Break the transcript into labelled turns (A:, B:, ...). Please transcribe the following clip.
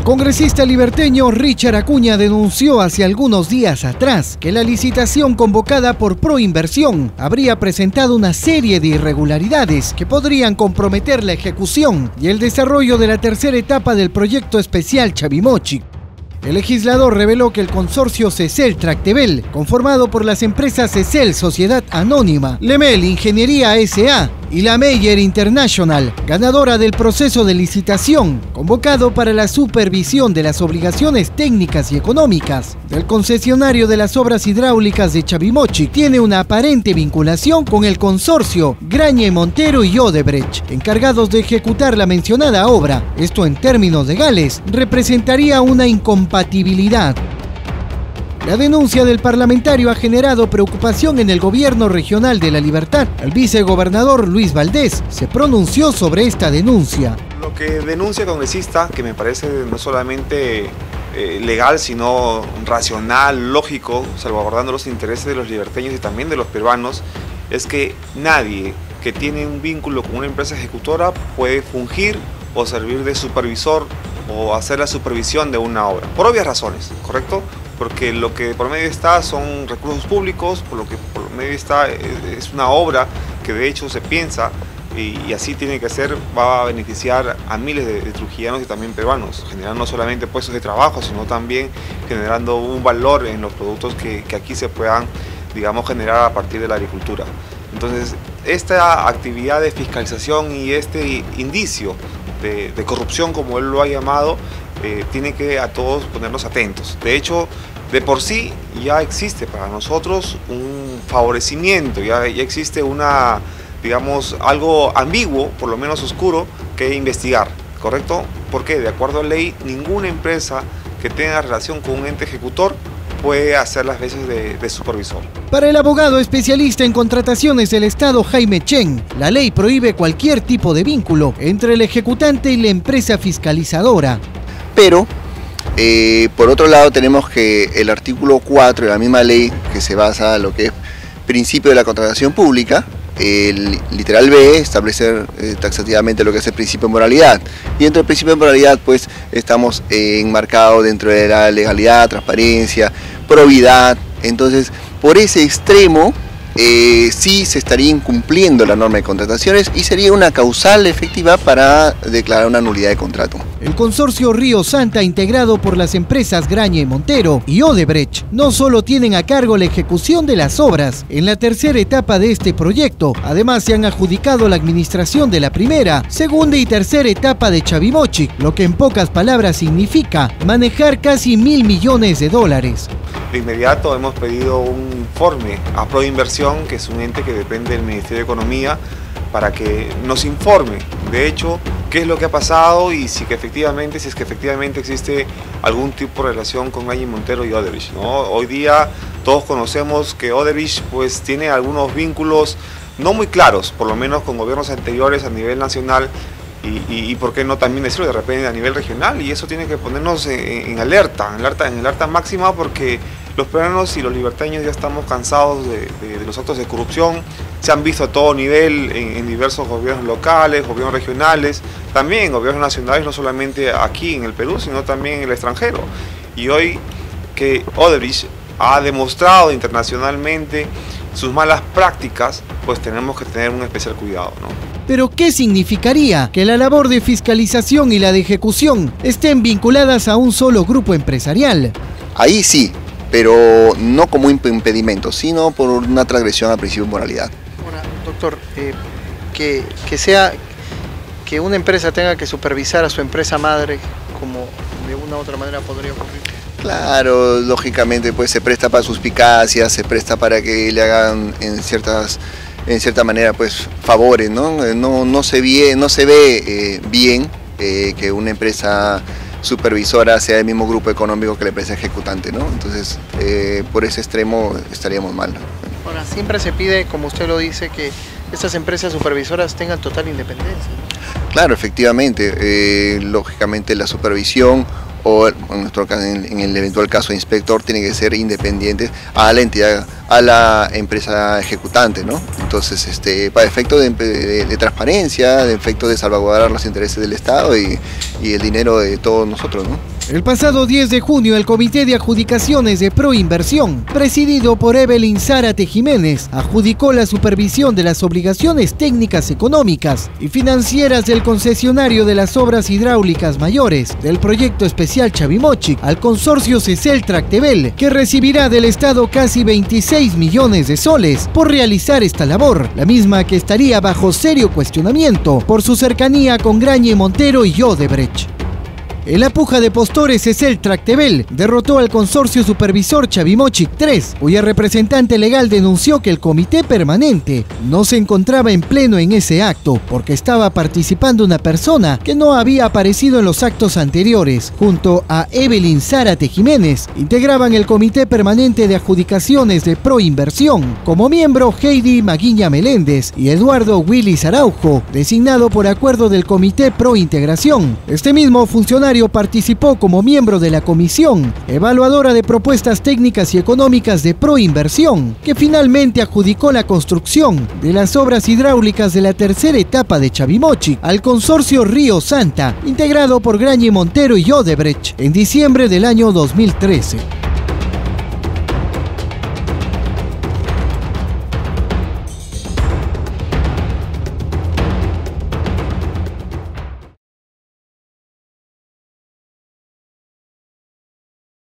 A: El congresista liberteño Richard Acuña denunció hace algunos días atrás que la licitación convocada por Proinversión habría presentado una serie de irregularidades que podrían comprometer la ejecución y el desarrollo de la tercera etapa del proyecto especial Chavimochi. El legislador reveló que el consorcio CECEL Tractebel, conformado por las empresas CECEL Sociedad Anónima, Lemel Ingeniería SA y la Meyer International, ganadora del proceso de licitación, convocado para la supervisión de las obligaciones técnicas y económicas del concesionario de las obras hidráulicas de Chavimochi, tiene una aparente vinculación con el consorcio Grañe Montero y Odebrecht, encargados de ejecutar la mencionada obra. Esto en términos legales representaría una incompatibilidad la denuncia del parlamentario ha generado preocupación en el gobierno regional de La Libertad. El vicegobernador Luis Valdés se pronunció sobre esta denuncia.
B: Lo que denuncia el congresista, que me parece no solamente eh, legal, sino racional, lógico, salvaguardando los intereses de los liberteños y también de los peruanos, es que nadie que tiene un vínculo con una empresa ejecutora puede fungir o servir de supervisor o hacer la supervisión de una obra, por obvias razones, ¿correcto? Porque lo que por medio está son recursos públicos, por lo que por medio está es una obra que de hecho se piensa y, así tiene que ser, va a beneficiar a miles de, trujillanos y también peruanos, generando no solamente puestos de trabajo, sino también generando un valor en los productos que, aquí se puedan, digamos, generar a partir de la agricultura. Entonces, esta actividad de fiscalización y este indicio de, corrupción, como él lo ha llamado, eh, tiene que a todos ponernos atentos. De hecho, de por sí ya existe para nosotros un favorecimiento, ya, ya existe una, digamos, algo ambiguo, por lo menos oscuro, que investigar, ¿correcto? Porque de acuerdo a ley, ninguna empresa que tenga relación con un ente ejecutor puede hacer las veces de, de, supervisor.
A: Para el abogado especialista en contrataciones del Estado Jaime Chen, la ley prohíbe cualquier tipo de vínculo entre el ejecutante y la empresa fiscalizadora.
C: Pero eh, por otro lado, tenemos que el artículo 4 de la misma ley, que se basa en lo que es principio de la contratación pública, el literal B establece eh, taxativamente lo que es el principio de moralidad. Y dentro del principio de moralidad, pues estamos enmarcados dentro de la legalidad, transparencia, probidad. Entonces, por ese extremo, eh, sí se estaría incumpliendo la norma de contrataciones y sería una causal efectiva para declarar una nulidad de contrato.
A: El consorcio Río Santa, integrado por las empresas Graña y Montero y Odebrecht, no solo tienen a cargo la ejecución de las obras en la tercera etapa de este proyecto, además se han adjudicado la administración de la primera, segunda y tercera etapa de Chavimochi, lo que en pocas palabras significa manejar casi mil millones de dólares.
B: De inmediato hemos pedido un informe a Proinversión, que es un ente que depende del Ministerio de Economía, para que nos informe, de hecho, qué es lo que ha pasado y si que efectivamente, si es que efectivamente existe algún tipo de relación con Galli Montero y Oderich. ¿no? Hoy día todos conocemos que Oderich pues tiene algunos vínculos no muy claros, por lo menos con gobiernos anteriores a nivel nacional y, por qué no también decirlo de repente a nivel regional y eso tiene que ponernos en, alerta, en alerta, en alerta máxima porque los peruanos y los libertaños ya estamos cansados de, los actos de corrupción, se han visto a todo nivel en, diversos gobiernos locales, gobiernos regionales, también gobiernos nacionales, no solamente aquí en el Perú, sino también en el extranjero. Y hoy que Odebrecht ha demostrado internacionalmente sus malas prácticas, pues tenemos que tener un especial cuidado. ¿no?
A: Pero ¿qué significaría que la labor de fiscalización y la de ejecución estén vinculadas a un solo grupo empresarial?
C: Ahí sí, pero no como impedimento, sino por una transgresión al principio de moralidad.
D: Ahora, doctor, eh, que, que, sea que una empresa tenga que supervisar a su empresa madre como de una u otra manera podría ocurrir.
C: Claro, lógicamente pues se presta para suspicacias, se presta para que le hagan en ciertas en cierta manera pues favores, ¿no? Eh, no, no, se, ve, no se ve eh, bien eh, que una empresa supervisora sea el mismo grupo económico que la empresa ejecutante, ¿no? Entonces, por ese extremo estaríamos mal.
D: Ahora, siempre se pide, como usted lo dice, que estas empresas supervisoras tengan total independencia.
C: Claro, efectivamente. lógicamente la supervisión o en, nuestro, en, el eventual caso de inspector tiene que ser independiente a la entidad a la empresa ejecutante, ¿no? Entonces, este, para efecto de, transparencia, de efecto de salvaguardar los intereses del Estado y, y el dinero de todos nosotros, ¿no?
A: El pasado 10 de junio, el Comité de Adjudicaciones de Proinversión, presidido por Evelyn Zárate Jiménez, adjudicó la supervisión de las obligaciones técnicas económicas y financieras del concesionario de las obras hidráulicas mayores del proyecto especial Chavimochic al consorcio Cecel Tractebel, que recibirá del Estado casi 26 millones de soles por realizar esta labor, la misma que estaría bajo serio cuestionamiento por su cercanía con Grañe Montero y Odebrecht. En la puja de postores es el Tractebel derrotó al consorcio supervisor Chavimochic 3, cuya representante legal denunció que el comité permanente no se encontraba en pleno en ese acto porque estaba participando una persona que no había aparecido en los actos anteriores. Junto a Evelyn Zárate Jiménez, integraban el comité permanente de adjudicaciones de Proinversión. Como miembro Heidi Maguiña Meléndez y Eduardo Willis Araujo, designado por acuerdo del comité Prointegración. Este mismo funcionario participó como miembro de la comisión evaluadora de propuestas técnicas y económicas de Proinversión, que finalmente adjudicó la construcción de las obras hidráulicas de la tercera etapa de Chavimochi al consorcio Río Santa, integrado por Grañe Montero y Odebrecht, en diciembre del año 2013.